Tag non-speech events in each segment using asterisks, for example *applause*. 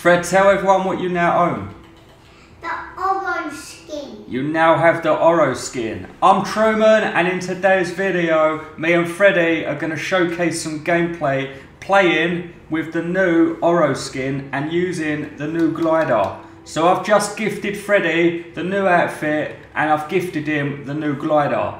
Fred, tell everyone what you now own. The Oro skin. You now have the Oro skin. I'm TRUMAnn and in today's video, me and Freddie are going to showcase some gameplay playing with the new Oro skin and using the new glider. So I've just gifted Freddie the new outfit and I've gifted him the new glider.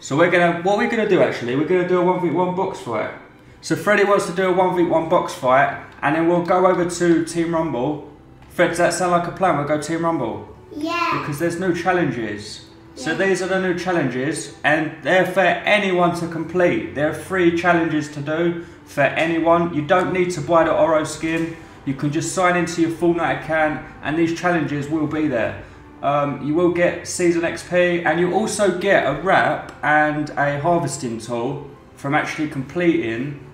So we're gonna, what we're gonna do actually, we're gonna do a 1v1 box fight. So Freddie wants to do a 1v1 box fight, and then we'll go over to Team Rumble. Fred, does that sound like a plan? We'll go Team Rumble. Yeah. Because there's new challenges. So Yeah. these are the new challenges, and they're for anyone to complete. They're free challenges to do for anyone. You don't need to buy the Oro skin. You can just sign into your Fortnite account, and these challenges will be there. Um, you will get season XP, and you also get a wrap and a harvesting tool from actually completing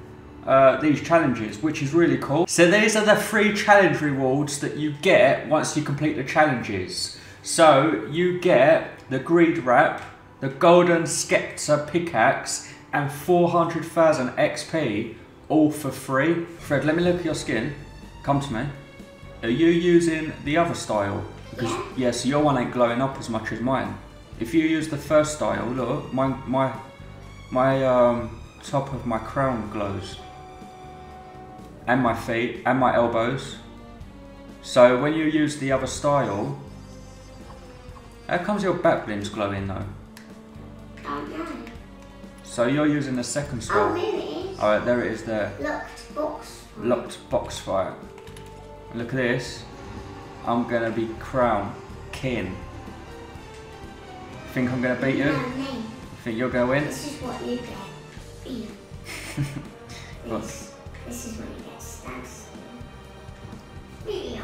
uh, these challenges, which is really cool. So these are the free challenge rewards that you get once you complete the challenges. So you get the Greed Wrap, the Golden Scepter Pickaxe, and 400,000 XP, all for free. Fred, let me look at your skin. Come to me. Are you using the other style? Because Yeah. yeah, so your one ain't glowing up as much as mine. If you use the first style, look, my my my um, top of my crown glows, and my feet and my elbows. So when you use the other style, how comes your back limbs glowing though? Oh. So you're using the second Oh, style. it is. Alright, there it is there. Locked box. Locked box fight. Look at this. I'm gonna be crown king. Think I'm gonna beat you? No, me. Think you're gonna win? This is what you get. Feel. *laughs* What? this. This is when you get stacks. Video.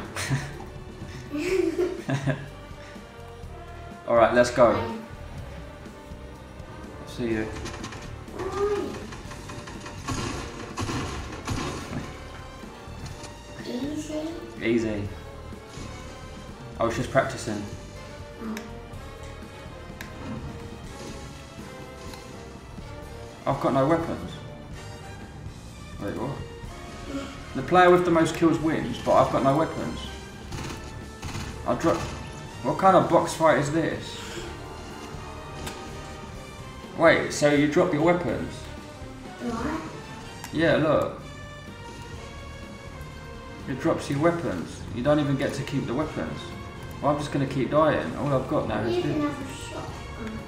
*laughs* *laughs* Alright, let's go. See you? Easy. Easy. I was just practicing. I've got no weapons. Wait, what? The player with the most kills wins, but I've got no weapons. I drop. What kind of box fight is this? Wait, so you drop your weapons? Yeah, look. It drops your weapons. You don't even get to keep the weapons. Well, I'm just gonna keep dying. All I've got now is this. can have a shot. Um.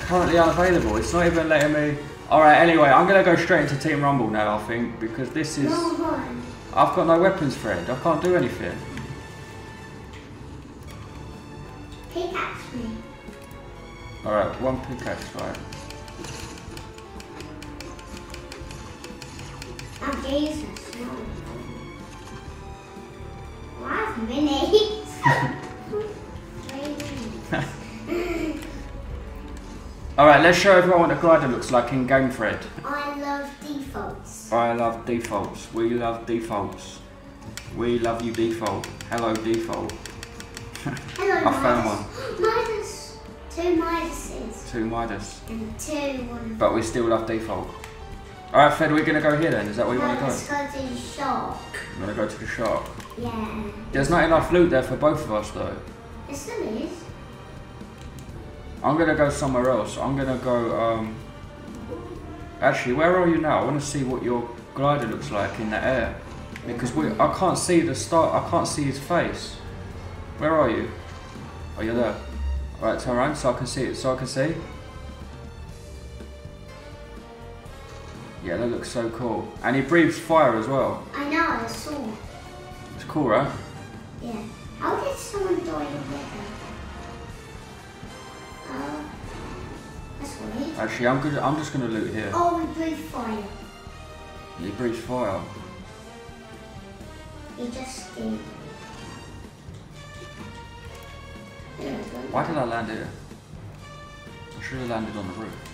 currently unavailable. It's not even letting me. Alright, anyway, I'm gonna go straight into Team Rumble now, I think, because this is. I've got no weapons, Fred. I can't do anything. Pickaxe me. Alright, one pickaxe, right. Oh, Jesus. No. I have minis. Three minis. *laughs* Alright, let's show everyone what the glider looks like in game, Fred. I love defaults. I love defaults. We love defaults. We love you, default. Hello, default. Hello, *laughs* I found Midas. Midas. Two Midases. Two Midas. And two one. But we still love default. Alright, Fred, we're gonna go here then. Is that where you No, wanna go? let's go? go to the shop. You wanna go to the shark? Yeah. There's not enough loot there for both of us, though. It still is. I'm gonna go somewhere else. I'm gonna go, um... Actually, where are you now? I wanna see what your glider looks like in the air. Because we, I can't see the start, I can't see his face. Where are you? Oh, you're there. Alright, turn around so I can see it, so I can see. Yeah, that looks so cool. And he breathes fire as well. I know, I saw. Cool, right? Yeah. How did someone die in? Oh. That's weird. Actually, I'm good. I'm just gonna loot here. Oh, we breathe fire. You breathes fire. He just did. There. Why did I land here? should have landed on the roof.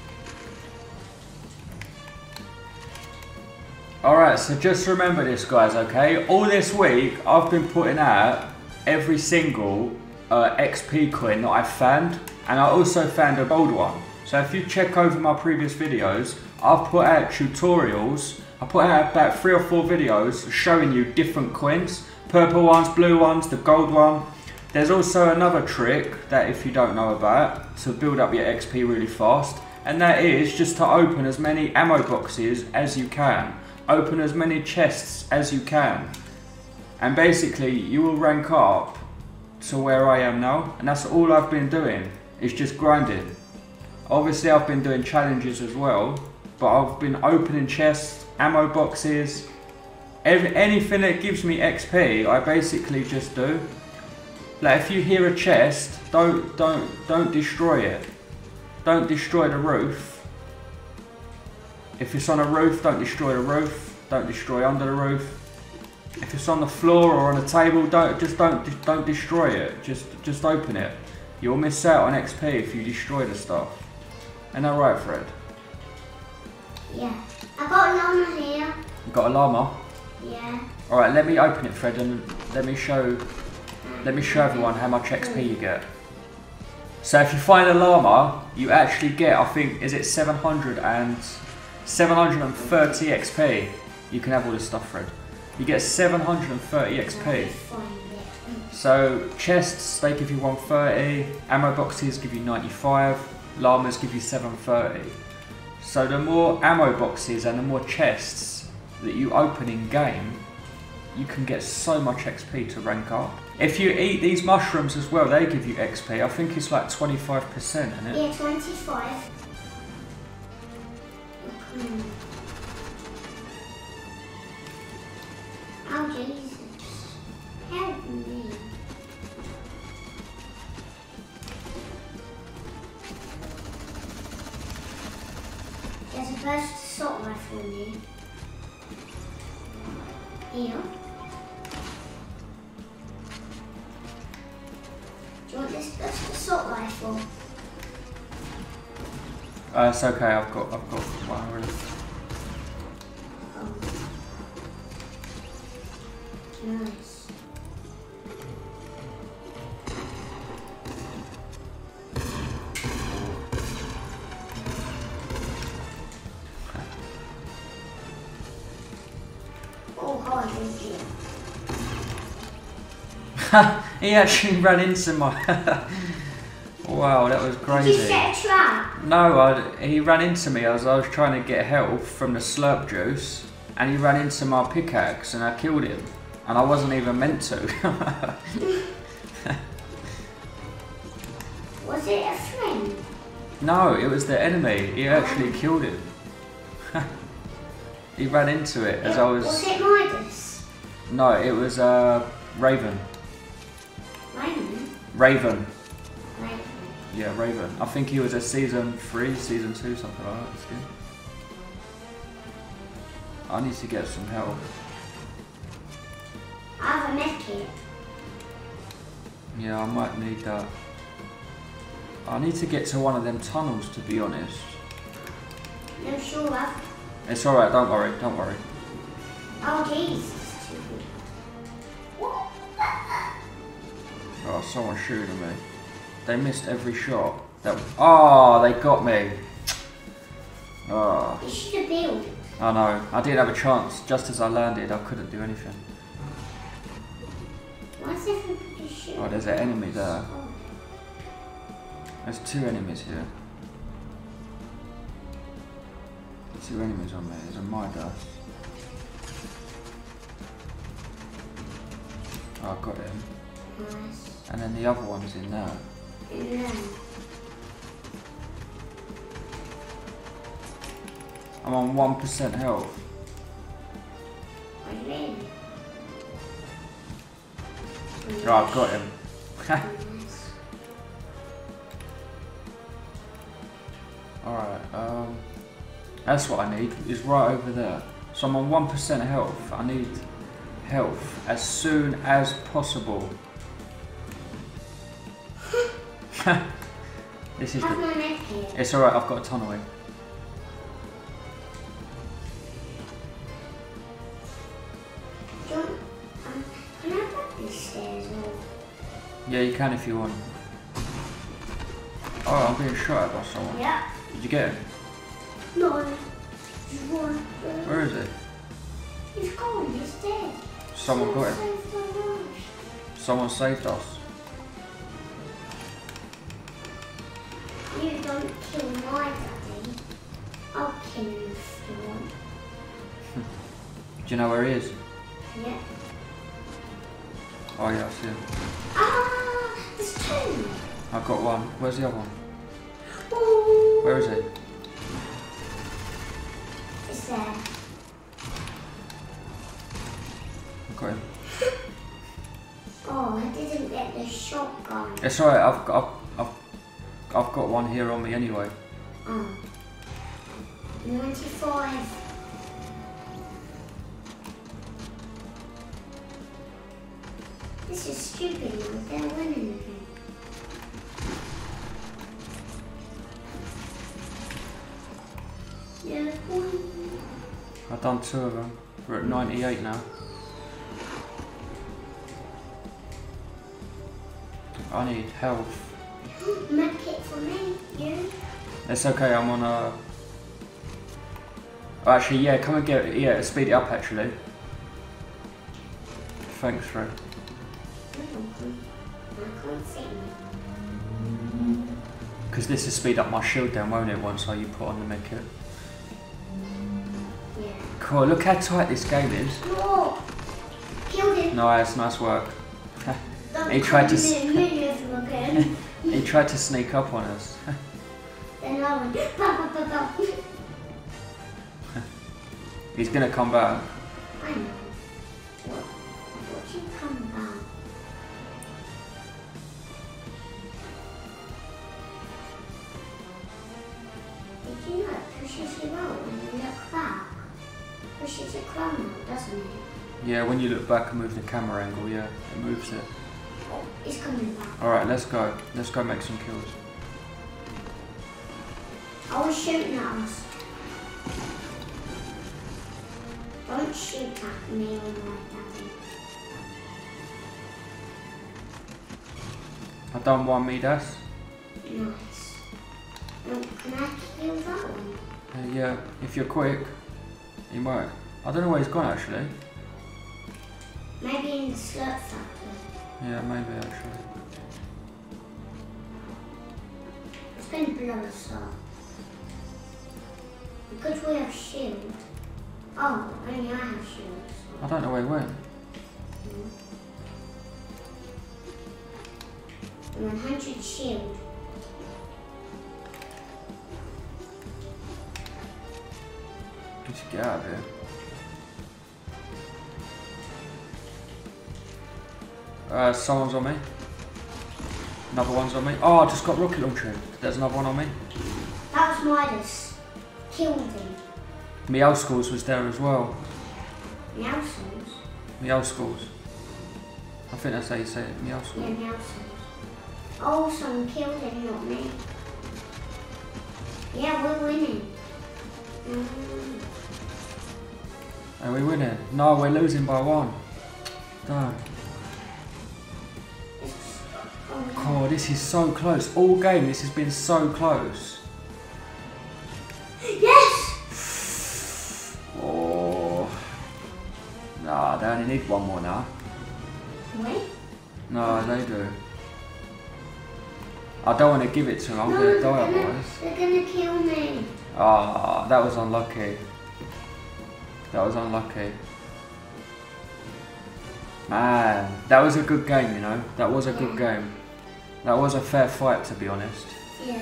Alright, so just remember this, guys, okay? All this week, I've been putting out every single uh, XP coin that I've found, and I also found a gold one. So if you check over my previous videos, I've put out tutorials. I put out about three or four videos showing you different coins. Purple ones, blue ones, the gold one. There's also another trick that if you don't know about, to build up your XP really fast, and that is just to open as many ammo boxes as you can. Open as many chests as you can. And basically, you will rank up to where I am now, and that's all I've been doing, is just grinding. Obviously, I've been doing challenges as well, but I've been opening chests, ammo boxes, every, anything that gives me XP, I basically just do. Like if you hear a chest, don't don't don't destroy it. Don't destroy the roof. If it's on a roof, don't destroy the roof. Don't destroy under the roof. If it's on the floor or on a table, don't just don't don't destroy it. Just just open it. You'll miss out on XP if you destroy the stuff. Ain't that right, Fred? Yeah. I got a llama here. You got a llama. Yeah. All right, let me open it, Fred, and let me show let me show everyone how much XP you get. So if you find a llama, you actually get, I think, is it 700 and 730 XP? You can have all this stuff, Fred. You get 730 XP. So chests, they give you 130. Ammo boxes give you 95. Llamas give you 730. So the more ammo boxes and the more chests that you open in game, you can get so much XP to rank up. If you eat these mushrooms as well, they give you XP. I think it's like 25%, isn't it? Yeah, 25. Hmm. Oh, Jesus. Help me. There's a burst assault rifle here. Do you want this assault rifle? Uh, it's okay. I've got, I've got one. Oh. Nice. Oh, hi, thank you. he actually ran into my. *laughs* wow, that was Did you crazy. set a trap? No, I, he ran into me as I was trying to get help from the slurp juice, and he ran into my pickaxe, and I killed him. And I wasn't even meant to. *laughs* Was it a friend? no, it was the enemy. He actually killed him. *laughs* he ran into it as It- I was. Was it Midas? No, it was uh, Raven. Raven. Raven. Yeah, Raven. I think he was a season three, season two, something like that. Skin. I need to get some help. I have a med kit. Yeah, I might need that. I need to get to one of them tunnels, to be honest. No, sure, I've... It's alright, don't worry, don't worry. Oh, Jesus. Oh, someone's shooting at me. They missed every shot. That Oh, they got me. Ah. Oh, You should have built. I know. I didn't have a chance. Just as I landed, I couldn't do anything. Why is everybody shooting? Oh, there's an enemy there. Oh, There's two enemies here. There's Two enemies on me. There's a Midas. Oh, I got him. nice. And then the other one's in there. Then, I'm on 1% health. what do you mean? Oh, I've got him. *laughs* Alright, um, that's what I need, is right over there. So I'm on 1% health. I need health as soon as possible. *laughs* This is Have the, my med. It's alright, I've got a ton you want, um, can I grab these stairs or? Yeah, you can if you want. Oh, I'm being shot at by someone. Yeah. Did you get him? No. Where is it? He's gone. He's dead. Someone got him. Save the world. Someone saved us. You don't kill my daddy. I'll kill you if you want. Do you know where he is? Yeah. Oh yeah, I see him. Ah, there's two. I've got one. Where's the other one? Ooh. Where is it? It's there. I've got him. *laughs* Oh, I didn't get the shotgun. It's alright, I've got I've, I've got one here on me anyway. Oh. 95. This is stupid now. They're winning again. Yeah, one. I've done two of them. We're at 98 now. I need health. It's okay, I'm on a... Oh, actually, yeah, come and get it. Yeah, speed it up, actually. Thanks, Fred. You're welcome. I can't see me. Because this will speed up my shield down, won't it, once I you put on the medkit. Yeah. Cool, look how tight this game is. No! Killed him. Nice, nice work. *laughs* He tried to come s- near me ever again. he tried to sneak up on us. *laughs* He's gonna come back. I know. What? What you come back? Did you know it pushes you out when you look back? Pushes your chrome doesn't it? Yeah, when you look back and move the camera angle, yeah, it moves it. Oh, it's coming back. Alright, let's go. Let's go make some kills. I was shooting at us. Don't shoot at me or my daddy. I've done one Midas. Nice. Oh, can I kill that one? Uh, yeah, if you're quick, you might. I don't know where he's gone actually. Maybe in the slurp factory. Yeah, maybe actually. It's going to blow us up. Because we have shield. Oh, only I have shields. I don't know where he went. 100 shield. To get out of here. Uh, someone's on me. Another one's on me. Oh, I just got rocket launcher. There's another one on me. That was Midas. Killed him. Meowscles was there as well. Nelson's. Meowscles. I think that's how you say it. Meow Yeah, Schools. Oh, someone killed him, not me. Yeah, we're winning. Mm. Are we winning? No, we're losing by one. Damn. Oh. God, this is so close. All game, this has been so close. Need one more now. Wait. No, they do. I don't want to give it to them. I'm no, going to they're die otherwise. they're gonna kill me. Ah, that was unlucky. That was unlucky. Man, that was a good game, you know. That was a good game. That was a fair fight, to be honest. Yeah.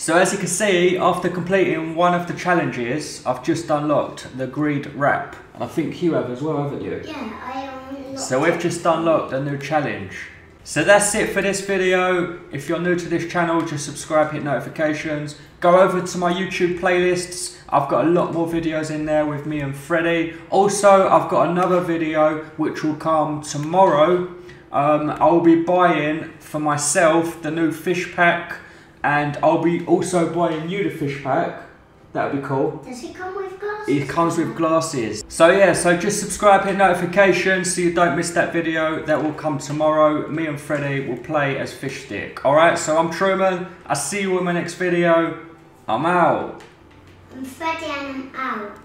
So as you can see, after completing one of the challenges, I've just unlocked the Greed Wrap. And I think you have as well, haven't you? Yeah, I unlocked So we've just unlocked a new challenge. So that's it for this video. If you're new to this channel, just subscribe, hit notifications. Go over to my YouTube playlists. I've got a lot more videos in there with me and Freddie. Also, I've got another video which will come tomorrow Um, I'll be buying for myself the new fish pack, and I'll be also buying you the fish pack. That would be cool. Does he come with glasses? It comes with glasses. So yeah, so just subscribe, hit notifications so you don't miss that video. That will come tomorrow. Me and Freddie will play as Fishstick. Alright, so I'm TRUMAnn. I'll see you in my next video. I'm out. I'm Freddie and I'm out.